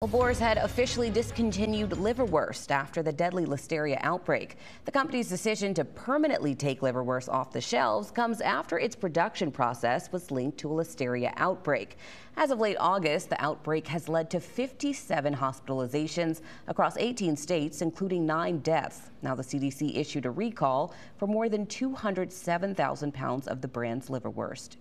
Well, Boar's Head officially discontinued liverwurst after the deadly listeria outbreak. The company's decision to permanently take liverwurst off the shelves comes after its production process was linked to a listeria outbreak. As of late August, the outbreak has led to 57 hospitalizations across 18 states, including nine deaths. Now, the CDC issued a recall for more than 207,000 pounds of the brand's liverwurst.